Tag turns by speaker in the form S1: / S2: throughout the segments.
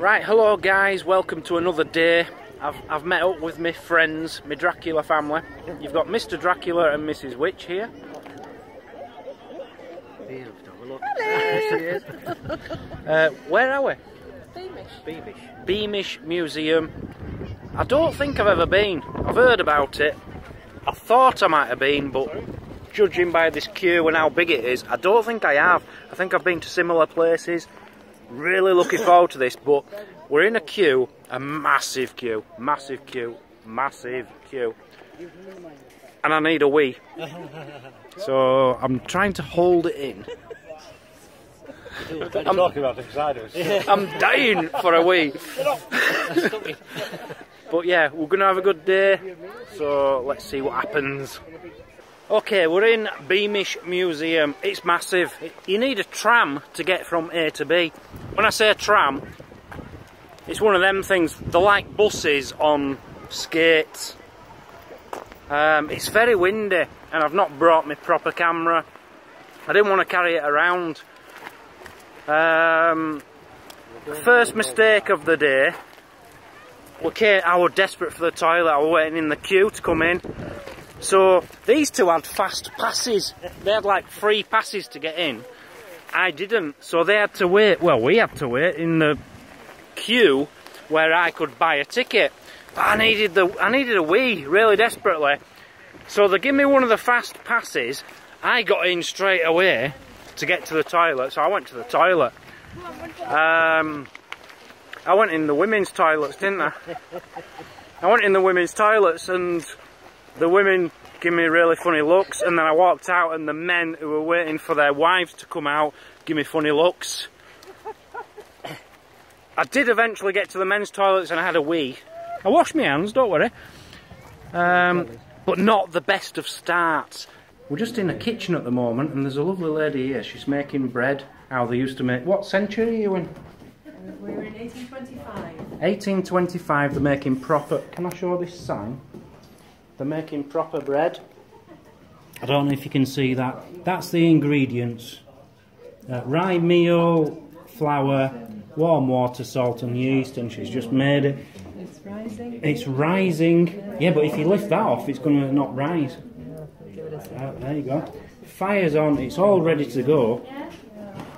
S1: Right, hello guys, welcome to another day. I've, I've met up with my friends, my Dracula family. You've got Mr. Dracula and Mrs. Witch here. uh, where are we?
S2: Beamish.
S1: Beamish. Beamish Museum. I don't think I've ever been. I've heard about it. I thought I might have been, but judging by this queue and how big it is, I don't think I have. I think I've been to similar places. Really looking forward to this, but we're in a queue, a massive queue, massive queue, massive queue. And I need a wee. So I'm trying to hold it in.
S3: I'm talking about excited.
S1: I'm dying for a wee. but yeah, we're gonna have a good day. So let's see what happens. Okay, we're in Beamish Museum. It's massive. You need a tram to get from A to B. When I say tram, it's one of them things. They're like buses on skates. Um, it's very windy, and I've not brought my proper camera. I didn't want to carry it around. Um, first mistake of the day. Okay, I was desperate for the toilet. I was waiting in the queue to come in. So these two had fast passes. They had like free passes to get in. I didn't, so they had to wait. Well, we had to wait in the queue where I could buy a ticket. But I needed the I needed a wee really desperately. So they give me one of the fast passes. I got in straight away to get to the toilet. So I went to the toilet. Um, I went in the women's toilets, didn't I? I went in the women's toilets and the women give me really funny looks and then I walked out and the men who were waiting for their wives to come out give me funny looks. I did eventually get to the men's toilets and I had a wee. I washed my hands, don't worry. Um, but not the best of starts. We're just in the kitchen at the moment and there's a lovely lady here. She's making bread how they used to make. What century are you in?
S2: we're in 1825.
S1: 1825 they're making proper... Can I show this sign? They're making proper bread. I don't know if you can see that. That's the ingredients. Uh, rye meal, flour, warm water, salt and yeast and she's just made it.
S2: It's rising.
S1: It's rising. Yeah, but if you lift that off, it's going to not rise. Uh, there you go. Fire's on. It's all ready to go.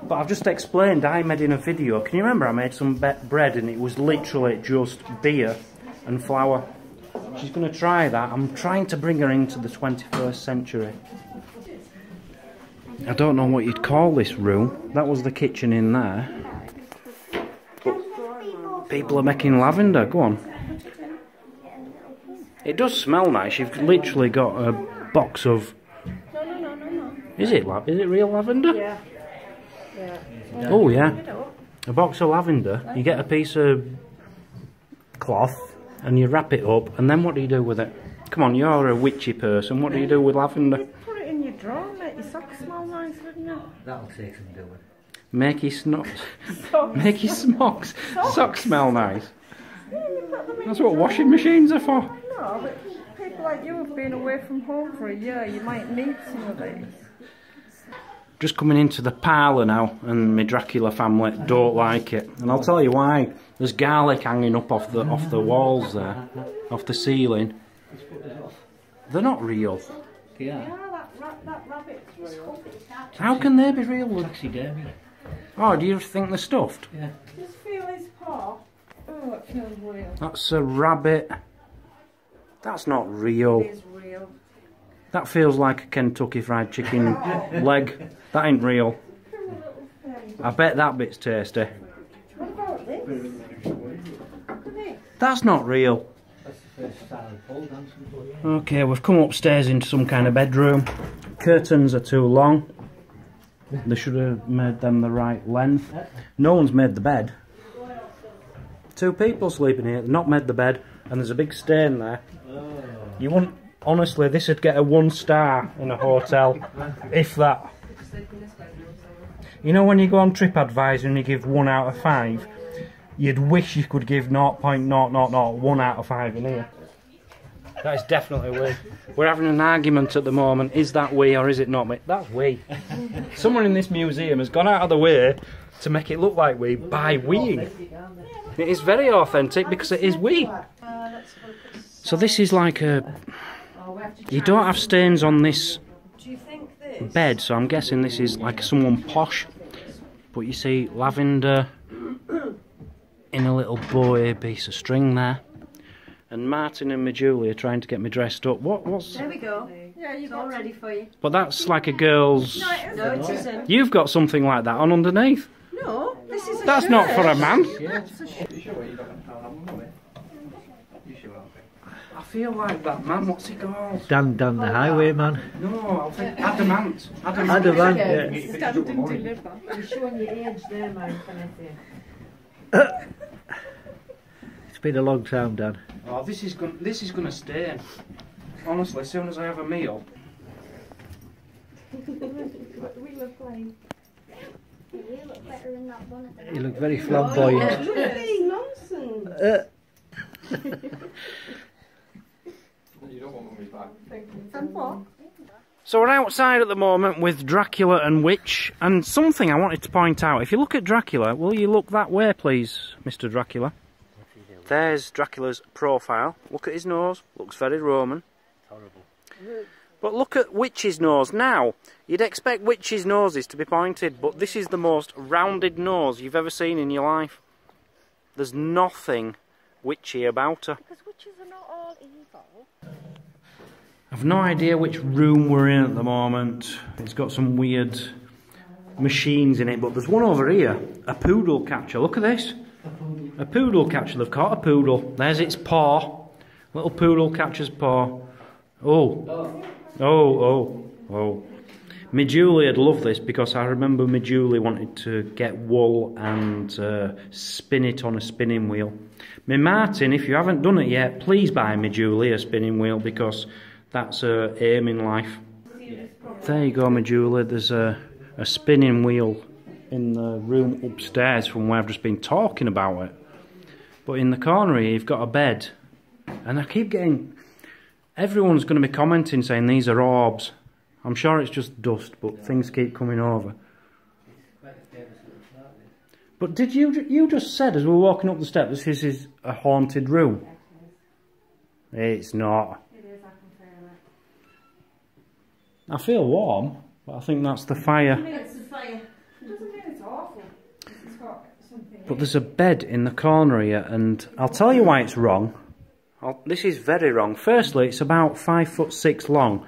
S1: But I've just explained I made in a video. Can you remember I made some bread and it was literally just beer and flour. She's going to try that. I'm trying to bring her into the 21st century. I don't know what you'd call this room. That was the kitchen in there. But people are making lavender. Go on. It does smell nice. You've literally got a box of.
S2: No, no, no, no, no.
S1: Is it la- Is it real lavender?
S2: Yeah. Yeah.
S1: Oh yeah. A box of lavender. You get a piece of cloth and you wrap it up, and then what do you do with it? Come on, you're a witchy person. What do you do with lavender?
S2: You put it in your drawer, make your socks smell nice, wouldn't you?
S3: That'll take some doing.
S1: Make your snot, make your smocks,
S2: Socks.
S1: socks smell nice.
S2: Yeah, you put them in
S1: That's what washing machines are for.
S2: No, but people like you have been away from home for a year. You might need some of these.
S1: Just coming into the parlour now, and my Dracula family don't like it, and I'll tell you why. There's garlic hanging up off the off the walls there, off the ceiling. They're not real.
S3: Yeah.
S2: Yeah, that, rabbit's real.
S1: How can they be real?
S3: Taxidermy.
S1: Oh, do you think they're stuffed?
S3: Yeah.
S2: Just feel his paw. Oh, it feels real.
S1: That's a rabbit. That's not real.
S2: It is real.
S1: That feels like a Kentucky Fried Chicken leg. That ain't real. I bet that bit's tasty.
S2: What about this? Look at this.
S1: That's not real.
S3: That's the first style of pole dancing. but yeah.
S1: Okay, we've come upstairs into some kind of bedroom. Curtains are too long. They should have made them the right length. No one's made the bed. Two people sleeping here, not made the bed, and there's a big stain there. You wouldn't, honestly, this would get a one star in a hotel, if that. You know when you go on TripAdvisor and you give one out of five, you'd wish you could give 0.0001 out of five in here. That is definitely we. We're having an argument at the moment. Is that we or is it not me? That's we. Someone in this museum has gone out of the way to make it look like we by weeing. It is very authentic because it is we. So this is like a. You don't have stains on this bed, so I'm guessing this is like someone posh. But you see lavender in a little bow piece of string there. And Martin and me Julie are trying to get me dressed up. What what's
S4: There we go.
S2: Yeah, you
S4: It's all ready for you.
S1: but that's like a girl's
S4: No, it isn't.
S1: You've got something like that on underneath.
S4: No, this is a
S1: That's not for a man. I feel like that man, what's he called?
S3: Dan, Dan the highwayman.
S1: No, I think Adam Ant.
S3: Adamant. Adam Ant, yeah.
S2: stand and deliver.
S4: You're showing your age there, man.
S3: It's been a long time, Dan.
S1: Oh, this is going. This is going to stay. Honestly, as soon as I have a meal.
S2: We were playing.
S5: You look better in that bonnet.
S3: You look very flamboyant.
S4: Really nonsense.
S3: Uh,
S2: And what?
S1: So we're outside at the moment with Dracula and Witch, and something I wanted to point out. If you look at Dracula, will you look that way, please, Mr. Dracula? There's Dracula's profile. Look at his nose. Looks very Roman.
S3: horrible.
S1: But look at Witch's nose. Now, you'd expect Witch's noses to be pointed, but this is the most rounded nose you've ever seen in your life. There's nothing witchy about her.
S5: Because witches are not all evil.
S1: I've no idea which room we're in at the moment. It's got some weird machines in it, but there's one over here. A poodle catcher. Look at this. A poodle catcher. They've caught a poodle. There's its paw. Little poodle catcher's paw. Oh. Oh, oh, oh. Me Julie would love this because I remember me Julie wanted to get wool and uh, spin it on a spinning wheel. Me Martin, if you haven't done it yet, please buy me Julie a spinning wheel because that's her aim in life. There you go, me Julie. There's a, a spinning wheel in the room upstairs from where I've just been talking about it. But in the corner here, you've got a bed. And I keep getting. Everyone's going to be commenting saying these are orbs. I'm sure it's just dust, but things keep coming over. But did you you just said as we were walking up the steps, this is a haunted room? It's not. I feel warm, but I think that's the fire.
S4: It's the fire.
S2: It doesn't mean it's awful. It's got something.
S1: But there's a bed in the corner here, and I'll tell you why it's wrong. I'll, this is very wrong. Firstly, it's about five foot six long.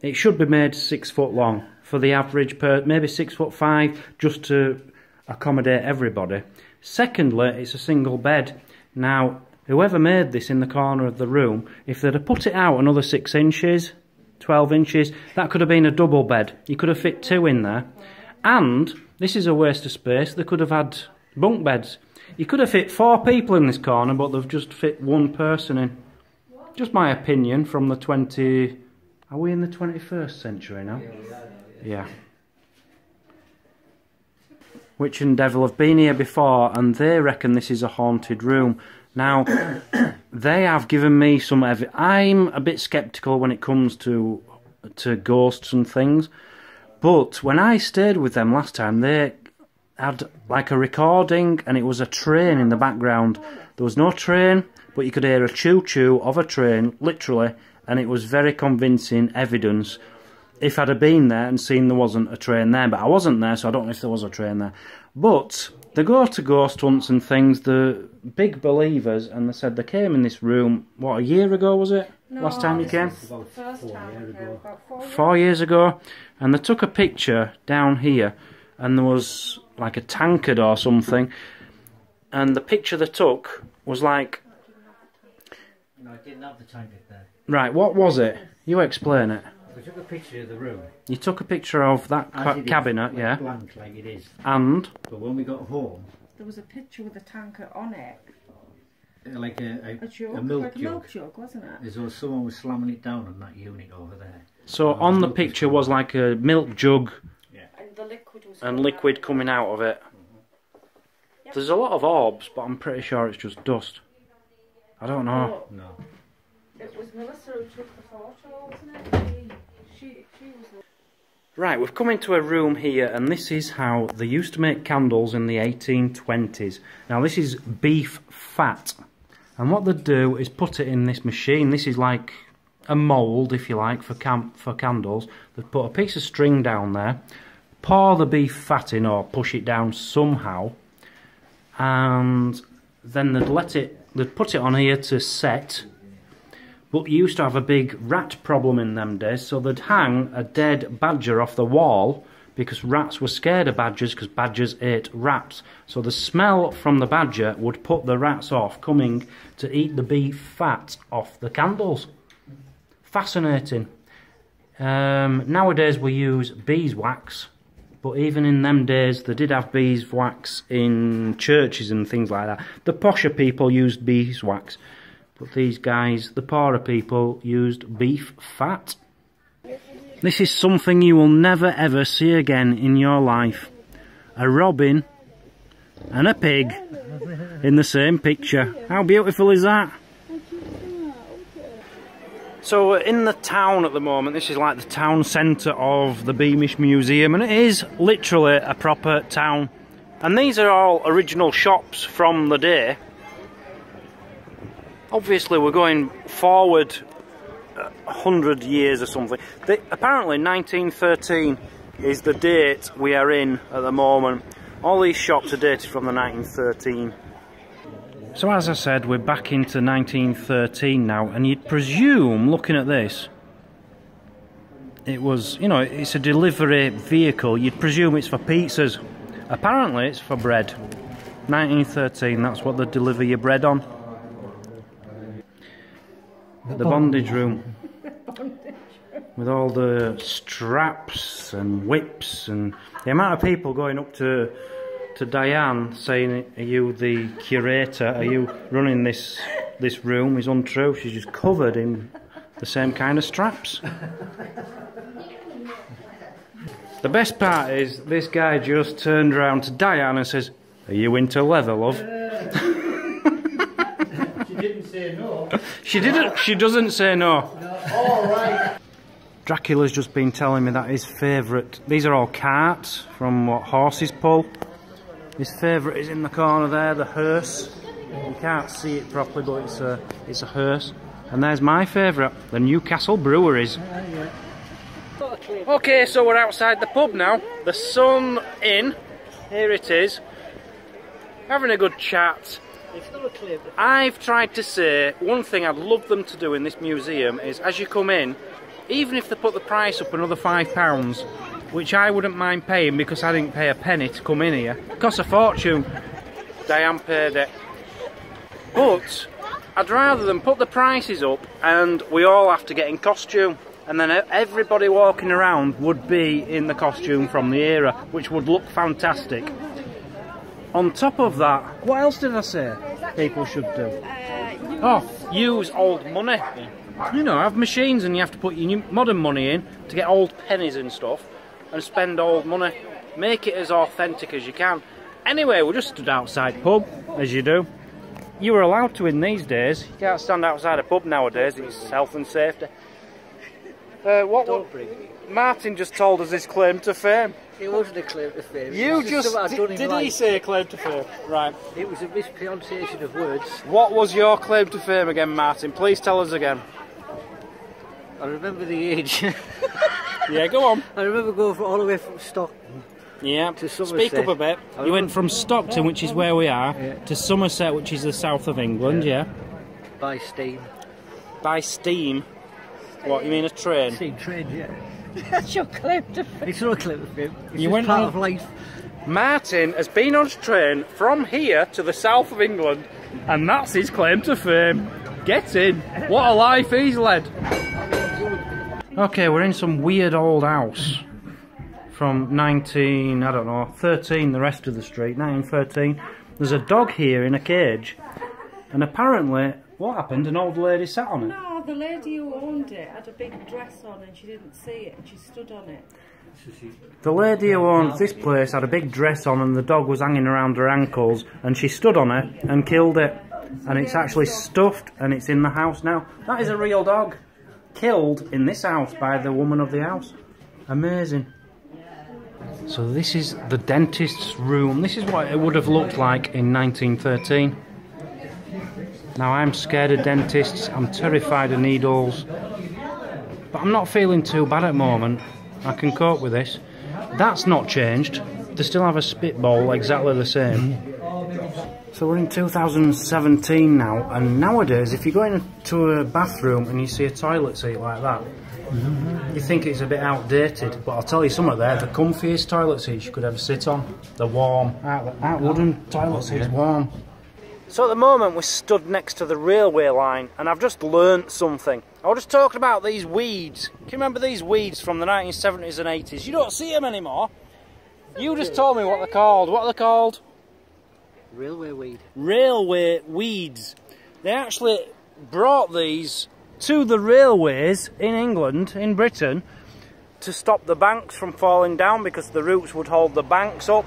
S1: It should be made six foot long for the average per, maybe six foot five, just to accommodate everybody. Secondly, it's a single bed. Now, whoever made this in the corner of the room, if they'd have put it out another six inches, 12 inches, that could have been a double bed. You could have fit two in there. And, this is a waste of space, they could have had bunk beds. You could have fit four people in this corner, but they've just fit one person in. Just my opinion from the 20... Are we in the 21st century now? Yeah. Witch and Devil have been here before and they reckon this is a haunted room. Now, they have given me some I'm a bit sceptical when it comes to to ghosts and things. But when I stayed with them last time, they had like a recording and it was a train in the background. There was no train, but you could hear a choo choo of a train, literally, and it was very convincing evidence if I'd have been there and seen there wasn't a train there, but I wasn't there, so I don't know if there was a train there. But they go to ghost hunts and things, the big believers, and they said they came in this room, what, a year ago was it? Last time you came?
S3: Four
S2: time
S3: years ago.
S2: four years.
S1: Four years ago, and they took a picture down here, and there was like a tankard or something, and the picture they took was like,
S3: No, I didn't have the tankard there.
S1: right, what was it? You explain it.
S3: We took a picture of the room.
S1: You took a picture of that ca-
S3: it is,
S1: cabinet,
S3: like
S1: yeah,
S3: Blank like it is.
S1: and
S3: But when we got home,
S2: There was a picture with a tankard on it.
S3: uh, like a,
S2: A jug,
S3: a, a milk
S2: like a
S3: jug,
S2: milk jug, wasn't it?
S3: as though someone was slamming it down on that unit over there.
S1: so on the picture was like a milk jug
S2: And the liquid was.
S1: and liquid coming out of it. There's a lot of orbs, but I'm pretty sure it's just dust. I don't know.
S2: Oh,
S3: No.
S2: it was Melissa who took the photo, wasn't it?
S1: Right, we've come into a room here, and this is how they used to make candles in the 1820s. Now, this is beef fat, and what they do is put it in this machine. This is like a mould, if you like, for camp for candles. They put a piece of string down there, pour the beef fat in, or push it down somehow, and then they'd let it. They'd put it on here to set but used to have a big rat problem in them days, so they'd hang a dead badger off the wall because rats were scared of badgers because badgers ate rats. So the smell from the badger would put the rats off coming to eat the beef fat off the candles. Fascinating. Um, nowadays we use beeswax, but even in them days they did have beeswax in churches and things like that. The posher people used beeswax. But these guys, the poorer people, used beef fat. This is something you will never ever see again in your life. A robin and a pig in the same picture. How beautiful is that? So uh, in the town at the moment. This is like the town centre of the Beamish Museum and it is literally a proper town. And these are all original shops from the day obviously we're going forward a hundred years or something. Apparently 1913 is the date we are in at the moment. All these shops are dated from the 1913. So as I said, we're back into 1913 now, and you'd presume, looking at this, it was, you know, it's a delivery vehicle. You'd presume it's for pizzas. Apparently, it's for bread. 1913, that's what they deliver your bread on. The bondage room. With all the straps and whips and the amount of people going up to to Diane saying, "Are you the curator? Are you running this this room?" is untrue. She's just covered in the same kind of straps. The best part is this guy just turned around to Diane and says, "Are you into leather, love?"
S3: She didn't say no.
S1: She didn't. She doesn't say no.
S3: All right.
S1: Dracula's just been telling me that his favourite. These are all carts from what horses pull. His favourite is in the corner there, the hearse. You can't see it properly, but it's a it's a hearse. And there's my favourite, the Newcastle Breweries. Okay, so we're outside the pub now. The Sun Inn. Here it is. Having a good chat. I've tried to say one thing I'd love them to do in this museum is as you come in, even if they put the price up another five pounds, which I wouldn't mind paying because I didn't pay a penny to come in here. It costs a fortune. Diane paid it. But I'd rather than put the prices up and we all have to get in costume. And then everybody walking around would be in the costume from the era, which would look fantastic. On top of that, what else did I say people should do? Oh, use old money. You know, have machines and you have to put your new modern money in to get old pennies and stuff and spend old money. Make it as authentic as you can. Anyway, we just stood outside pub, as you do. You were allowed to in these days. You can't stand outside a pub nowadays, it's health and safety. Uh, what, what Martin just told us his claim to fame.
S6: It wasn't a claim to fame.
S1: You just did, he say claim to fame? Right.
S6: It was a mispronunciation of words.
S1: What was your claim to fame again, Martin? Please tell us again.
S6: I remember the age.
S1: Yeah, go on.
S6: I remember going for all the way from Stockton.
S1: Yeah.
S6: To Somerset.
S1: Speak up a bit. You went from Stockton, which is where we are,
S6: Yeah.
S1: to Somerset, which is the south of England. Yeah.
S6: by steam.
S1: By steam. What you mean a train?
S6: Steam train, yeah.
S2: That's your claim to fame.
S6: It's not a claim to fame. It's
S1: You went
S6: part
S1: on-
S6: of life.
S1: Martin has been on a train from here to the south of England, and that's his claim to fame. Get in. What a life he's led. Okay, we're in some weird old house from 19, I don't know, 13, the rest of the street, 1913. There's a dog here in a cage, and apparently, what happened? An old lady sat on it.
S2: The lady who owned it had a big dress on and she didn't see it and she stood on it.
S1: The lady who owned this place had a big dress on and the dog was hanging around her ankles and she stood on it and killed it. And it's actually stuffed and it's in the house now. That is a real dog. Killed in this house by the woman of the house. Amazing. So this is the dentist's room. This is what it would have looked like in 1913. Now I'm scared of dentists. I'm terrified of needles. But I'm not feeling too bad at the moment. I can cope with this. That's not changed. They still have a spitball exactly the same. So we're in 2017 now, and nowadays, if you go into a bathroom and you see a toilet seat like that, you think it's a bit outdated. But I'll tell you something there, the comfiest toilet seats you could ever sit on. They're warm. That, that wooden toilet oh, seat's warm. So at the moment we're stood next to the railway line and I've just learnt something. I was just talking about these weeds. Can you remember these weeds from the 1970s and 80s? You don't see them anymore. You just told me what they're called. What are they called?
S6: Railway weed.
S1: Railway weeds. They actually brought these to the railways in England, in Britain, to stop the banks from falling down because the roots would hold the banks up.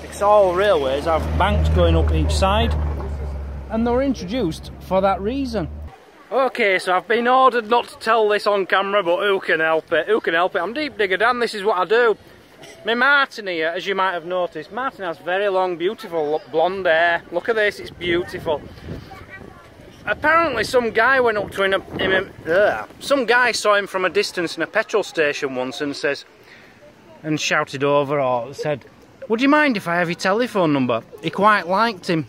S1: Because all railways have banks going up each side and they were introduced for that reason. Okay, so I've been ordered not to tell this on camera, but who can help it? Who can help it? I'm Deep Digger Dan, this is what I do. My Martin here, as you might have noticed, Martin has very long, beautiful blonde hair. Look at this, it's beautiful. Apparently some guy went up to him, him uh, some guy saw him from a distance in a petrol station once and says, and shouted over or said, would you mind if I have your telephone number? He quite liked him.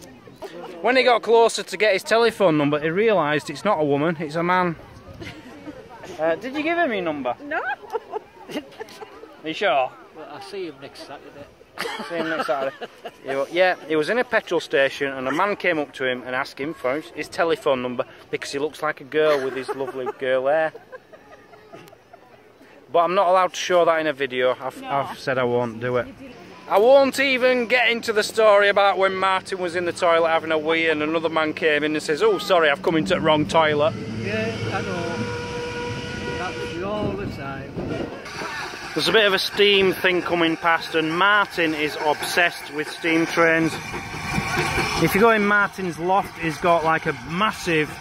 S1: When he got closer to get his telephone number, he realised it's not a woman, it's a man. Uh, did you give him your number?
S2: No.
S1: Are you sure?
S6: Well, I'll see him next Saturday.
S1: See him next Saturday. He yeah, he was in a petrol station and a man came up to him and asked him for his, his telephone number because he looks like a girl with his lovely girl hair. But I'm not allowed to show that in a video. I've, I've said I won't do it. I won't even get into the story about when Martin was in the toilet having a wee and another man came in and says, Oh, sorry, I've come into the wrong toilet.
S6: Yeah, I know. That's all the time.
S1: There's a bit of a steam thing coming past, and Martin is obsessed with steam trains. If you go in Martin's loft, he's got like a massive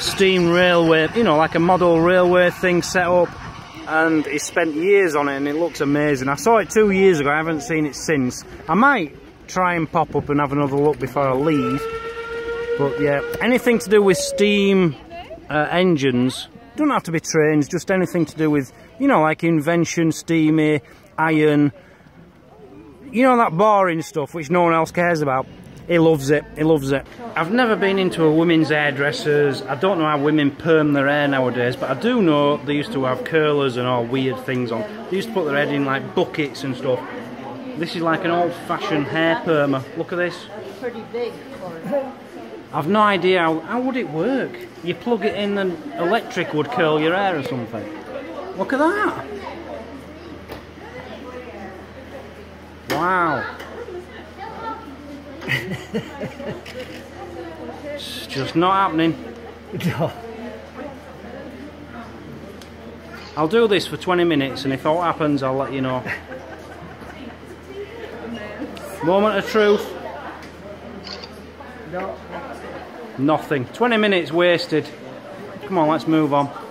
S1: steam railway, you know, like a model railway thing set up. And he spent years on it, and it looks amazing. I saw it two years ago, I haven't seen it since. I might try and pop up and have another look before I leave. But yeah, anything to do with steam uh, engines, don't have to be trains, just anything to do with, you know, like invention, steamy, iron, you know, that boring stuff which no one else cares about. He loves it, he loves it. I've never been into a women's hairdressers. I don't know how women perm their hair nowadays, but I do know they used to have curlers and all weird things on. They used to put their head in like buckets and stuff. This is like an old-fashioned hair permer. Look at this.
S4: Pretty big.
S1: I've no idea how, how would it work. You plug it in and electric would curl your hair or something. Look at that. Wow. It's just not happening. I'll do this for 20 minutes and if all happens I'll let you know. Moment of truth.
S6: No.
S1: Nothing. 20 minutes wasted. Come on, let's move on.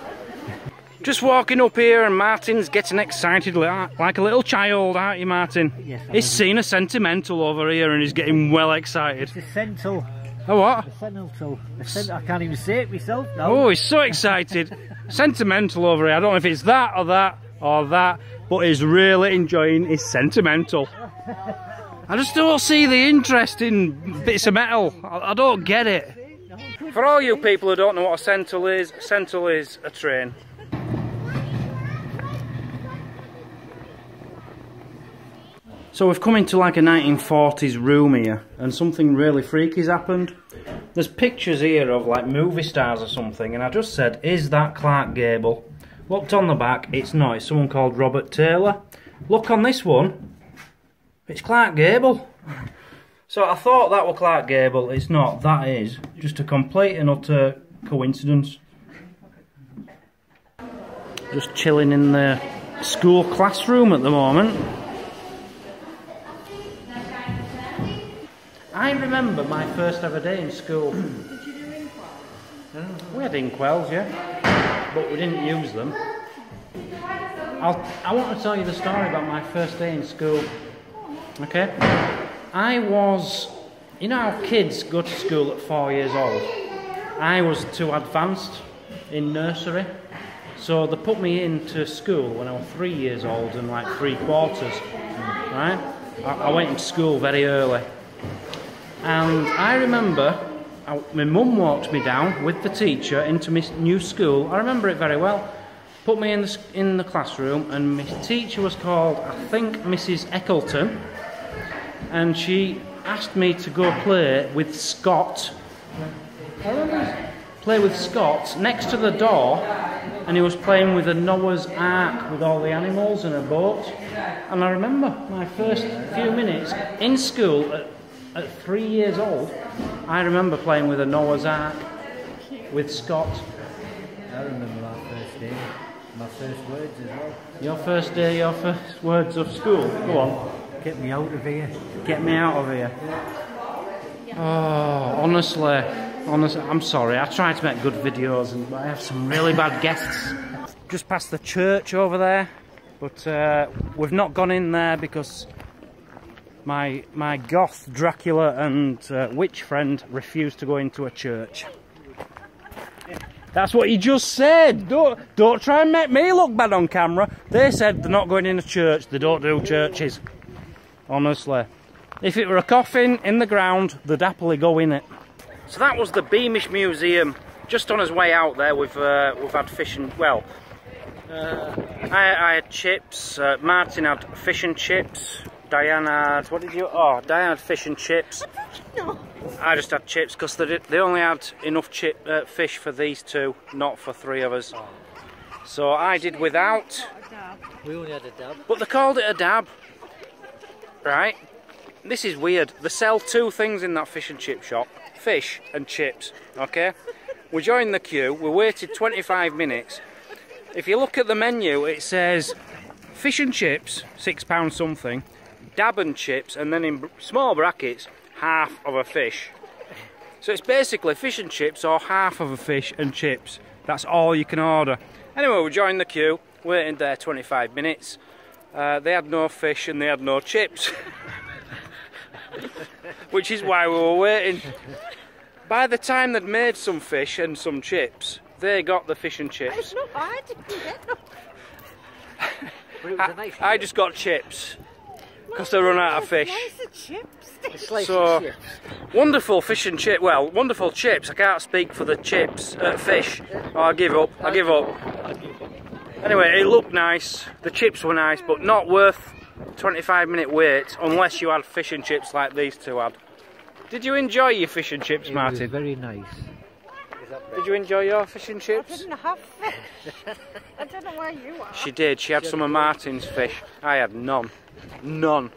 S1: Just walking up here and Martin's getting excited li- like a little child, aren't you, Martin?
S6: Yes, I
S1: He's seen a sentimental over here and he's getting well excited.
S6: It's essential.
S1: Oh, what?
S6: Essential. Essential. I can't even say it myself now.
S1: Oh, he's so excited. sentimental over here. I don't know if it's that or that or that, but he's really enjoying his sentimental. I just don't see the interest in bits of metal. I, I don't get it. For all you people who don't know what a sentinel is, a sentinel is a train. So we've come into like a 1940s room here and something really freaky's happened. There's pictures here of like movie stars or something and I just said, is that Clark Gable? Looked on the back, it's not, it's someone called Robert Taylor. Look on this one, it's Clark Gable. So I thought that was Clark Gable, it's not, that is just a complete and utter coincidence. Just chilling in the school classroom at the moment. I remember my first ever day in school. Hmm. We had inkwells, yeah, but we didn't use them. I'll, I want to tell you the story about my first day in school. Okay? I was, you know how kids go to school at four years old? I was too advanced in nursery. So they put me into school when I was three years old and like three quarters. Right? I, I went into school very early. And I remember I, my mum walked me down with the teacher into my new school. I remember it very well. Put me in the, in the classroom, and my teacher was called, I think, Mrs. Eccleton. And she asked me to go play with Scott. Play with Scott next to the door, and he was playing with a Noah's Ark with all the animals and a boat. And I remember my first few minutes in school at, at three years old. I remember playing with a Noah's Ark with Scott.
S6: I remember my first day. My first words as well.
S1: Your first day, your first words of school. Go on.
S6: Get me out of here.
S1: Get me out of here. Oh, honestly, honestly, I'm sorry. I try to make good videos, and I have some really bad guests. Just past the church over there, but uh, we've not gone in there because my my goth Dracula and uh, witch friend refused to go into a church. That's what he just said. Don't don't try and make me look bad on camera. They said they're not going in a church. They don't do churches. Honestly. If it were a coffin in the ground, they'd happily go in it. So that was the Beamish Museum. Just on his way out there, we've uh, we've had fish and well, uh, I, I had chips. Uh, Martin had fish and chips. Diane had what did you? Oh, Diane had fish and chips. I just had chips because they did, they only had enough chip uh, fish for these two, not for three of us. So I did without.
S6: We only had a dab.
S1: But they called it a dab. Right? This is weird. They sell two things in that fish and chip shop fish and chips. Okay? We joined the queue, we waited 25 minutes. If you look at the menu, it says fish and chips, £6 something, dab and chips, and then in small brackets, half of a fish. So it's basically fish and chips or half of a fish and chips. That's all you can order. Anyway, we joined the queue, waited there 25 minutes. Uh, they had no fish and they had no chips. Which is why we were waiting. By the time they'd made some fish and some chips, they got the fish and chips.
S4: No, I didn't get no.
S6: But it was
S1: I,
S6: a nice
S1: I just got chips because they run out of fish.
S4: Of chips.
S1: so-
S6: of.
S1: Wonderful fish and chip. Well, wonderful chips. I can't speak for the chips. Uh, fish. Oh, I give up. I give up. Anyway, it looked nice. The chips were nice, but not worth 25 minute wait unless you had fish and chips like these two had. Did you enjoy your fish and chips,
S6: It was
S1: Martin?
S6: very nice.
S1: Did you enjoy your fish and
S4: I didn't have fish. I don't know where you are.
S1: She did. She had some of Martin's fish. I had none. None.